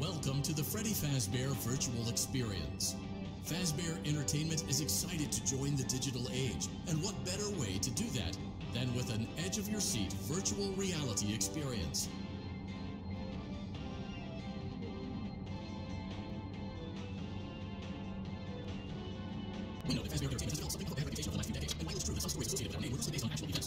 Welcome to the Freddy Fazbear Virtual Experience. Fazbear Entertainment is excited to join the digital age, and what better way to do that than with an edge of your seat virtual reality experience? We know that Fazbear Entertainment has developed something of a bad reputation over the last few decades, and while it's true that some stories associated with our name were based on actual events,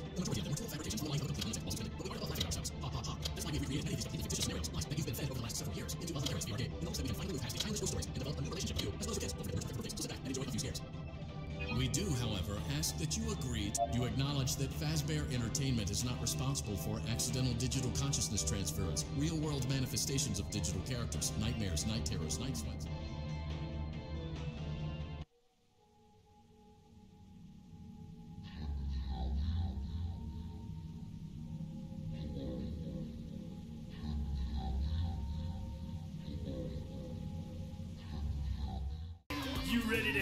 ask that you agree. You acknowledge that Fazbear Entertainment is not responsible for accidental digital consciousness transference, real-world manifestations of digital characters, nightmares, night terrors, night sweats. You ready to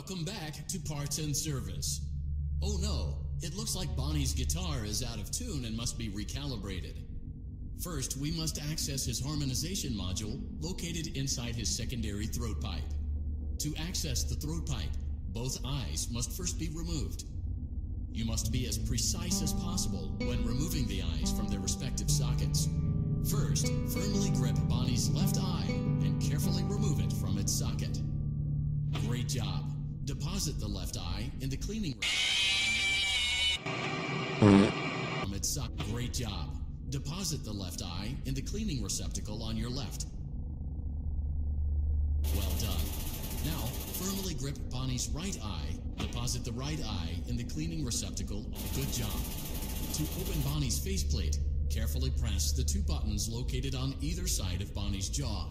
Welcome back to Parts and Service. Oh no, it looks like Bonnie's guitar is out of tune and must be recalibrated. First, we must access his harmonization module located inside his secondary throat pipe. To access the throat pipe, both eyes must first be removed. You must be as precise as possible when removing the eyes from their respective sockets. First, firmly grip Bonnie's left eye and carefully remove it from its socket. Great job. Deposit the left eye in the cleaning from mm. its socket. Great job. Deposit the left eye in the cleaning receptacle on your left. Well done. Now, firmly grip Bonnie's right eye. Deposit the right eye in the cleaning receptacle. Good job. To open Bonnie's faceplate, carefully press the two buttons located on either side of Bonnie's jaw.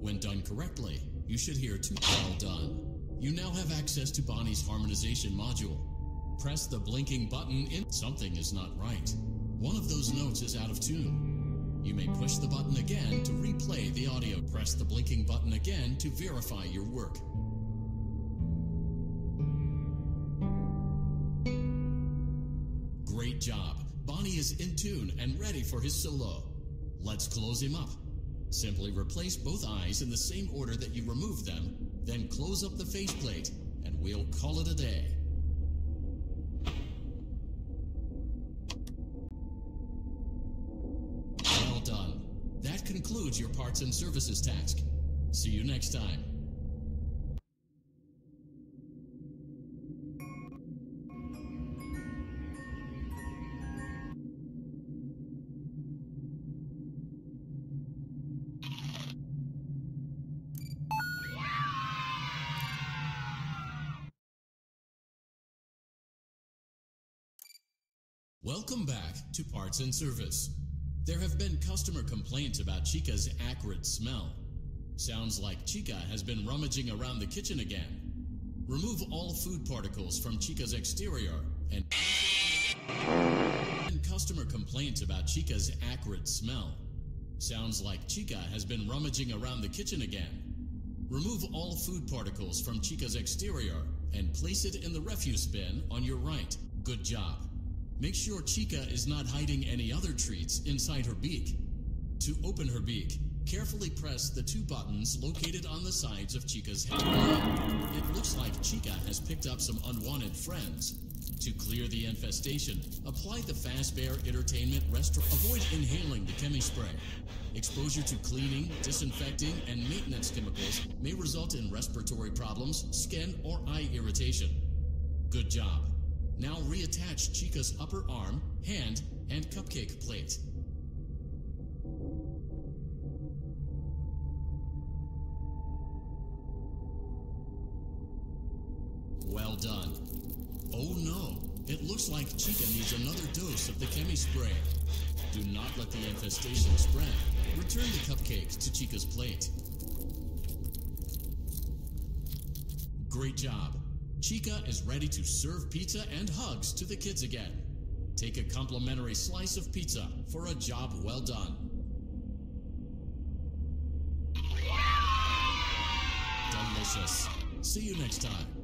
When done correctly, you should hear two well done. You now have access to Bonnie's harmonization module. Press the blinking button in. Something is not right. One of those notes is out of tune. You may push the button again to replay the audio. Press the blinking button again to verify your work. Great job. Bonnie is in tune and ready for his solo. Let's close him up. Simply replace both eyes in the same order that you removed them, then close up the faceplate, and we'll call it a day. Well done. That concludes your parts and services task. See you next time. Welcome back to Parts and Service. There have been customer complaints about Chica's acrid smell. Sounds like Chica has been rummaging around the kitchen again. Remove all food particles from Chica's exterior and customer complaints about Chica's acrid smell. Sounds like Chica has been rummaging around the kitchen again. Remove all food particles from Chica's exterior and place it in the refuse bin on your right. Good job. Make sure Chica is not hiding any other treats inside her beak. To open her beak, carefully press the two buttons located on the sides of Chica's head. It looks like Chica has picked up some unwanted friends. To clear the infestation, apply the Fazbear Entertainment Restaurant. Avoid inhaling the chemi spray. Exposure to cleaning, disinfecting, and maintenance chemicals may result in respiratory problems, skin, or eye irritation. Good job. Now reattach Chica's upper arm, hand, and cupcake plate. Well done. Oh no, it looks like Chica needs another dose of the chemi spray. Do not let the infestation spread. Return the cupcakes to Chica's plate. Great job. Chica is ready to serve pizza and hugs to the kids again. Take a complimentary slice of pizza for a job well done. Delicious. See you next time.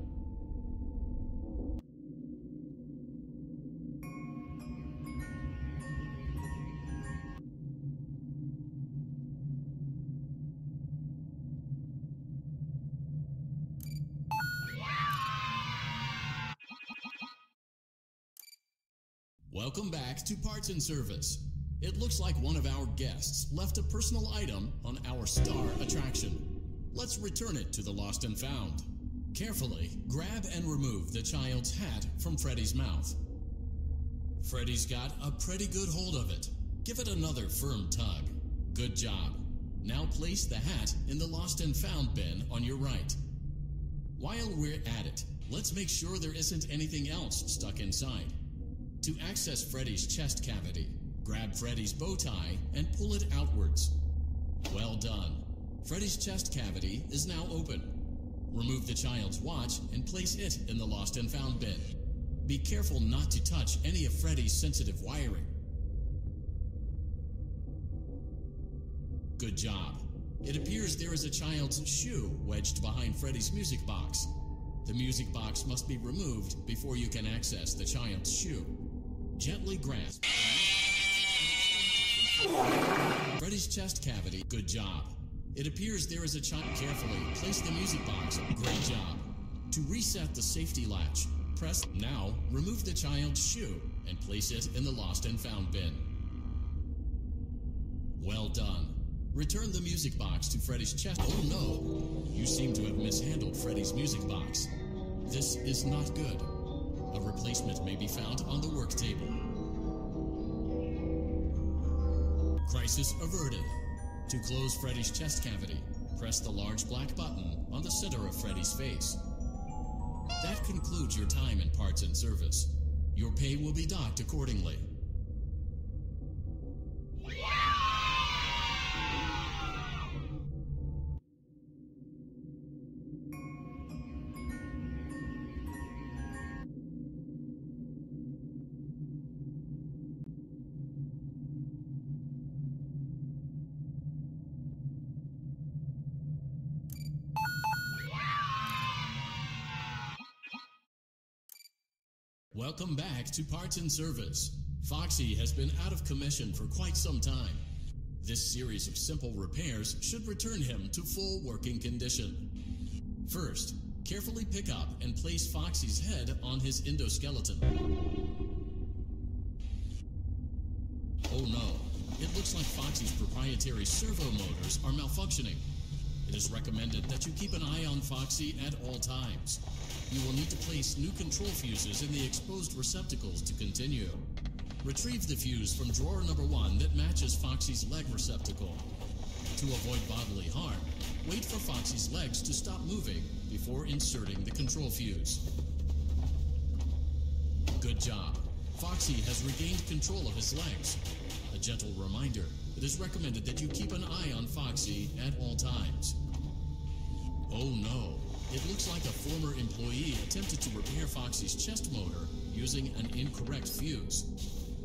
Welcome back to Parts and Service. It looks like one of our guests left a personal item on our star attraction. Let's return it to the lost and found. Carefully grab and remove the child's hat from Freddy's mouth. Freddy's got a pretty good hold of it. Give it another firm tug. Good job. Now place the hat in the lost and found bin on your right. While we're at it, let's make sure there isn't anything else stuck inside. To access Freddy's chest cavity, grab Freddy's bow tie and pull it outwards. Well done. Freddy's chest cavity is now open. Remove the child's watch and place it in the lost and found bin. Be careful not to touch any of Freddy's sensitive wiring. Good job. It appears there is a child's shoe wedged behind Freddy's music box. The music box must be removed before you can access the child's shoe. Gently grasp. Freddy's chest cavity. Good job. It appears there is a child. Carefully place the music box. Great job. To reset the safety latch, press now. Remove the child's shoe and place it in the lost and found bin. Well done. Return the music box to Freddy's chest. Oh no! You seem to have mishandled Freddy's music box. This is not good. A replacement may be found on the work table. Crisis averted. To close Freddy's chest cavity, press the large black button on the center of Freddy's face. That concludes your time in parts and service. Your pay will be docked accordingly. Welcome back to Parts and Service. Foxy has been out of commission for quite some time. This series of simple repairs should return him to full working condition. First, carefully pick up and place Foxy's head on his endoskeleton. Oh no, it looks like Foxy's proprietary servo motors are malfunctioning. It is recommended that you keep an eye on Foxy at all times. You will need to place new control fuses in the exposed receptacles to continue. Retrieve the fuse from drawer number one that matches Foxy's leg receptacle. To avoid bodily harm, wait for Foxy's legs to stop moving before inserting the control fuse. Good job. Foxy has regained control of his legs. A gentle reminder, it is recommended that you keep an eye on Foxy at all times. Oh no, it looks like a former employee attempted to repair Foxy's chest motor using an incorrect fuse.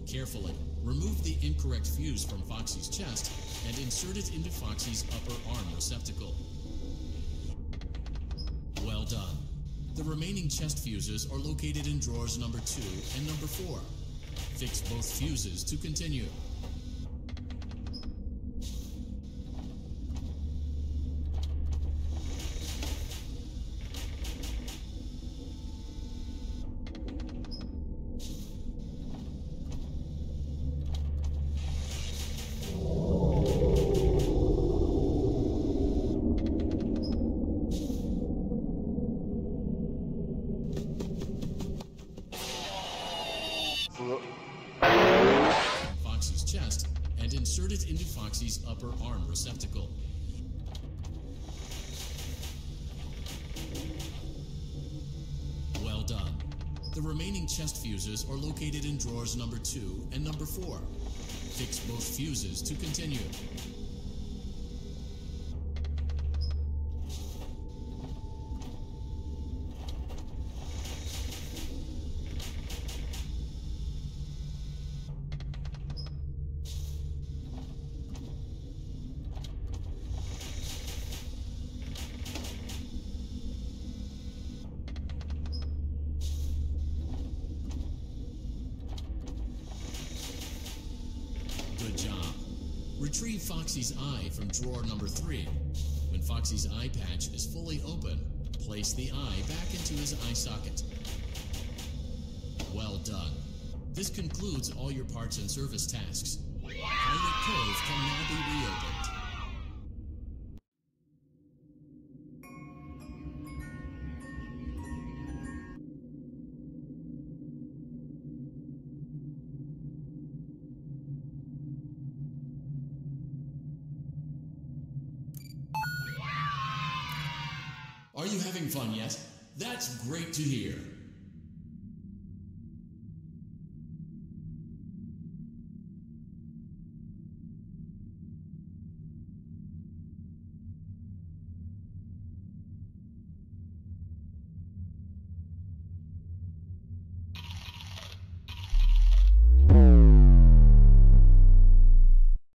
Carefully, remove the incorrect fuse from Foxy's chest and insert it into Foxy's upper arm receptacle. Well done. The remaining chest fuses are located in drawers number 2 and number 4. Fix both fuses to continue. Chest and insert it into Foxy's upper arm receptacle. Well done. The remaining chest fuses are located in drawers number 2 and number 4. Fix both fuses to continue. Retrieve Foxy's eye from drawer number 3. When Foxy's eye patch is fully open, place the eye back into his eye socket. Well done. This concludes all your parts and service tasks. Pirate Cove can now be reopened. Having fun yes? That's great to hear.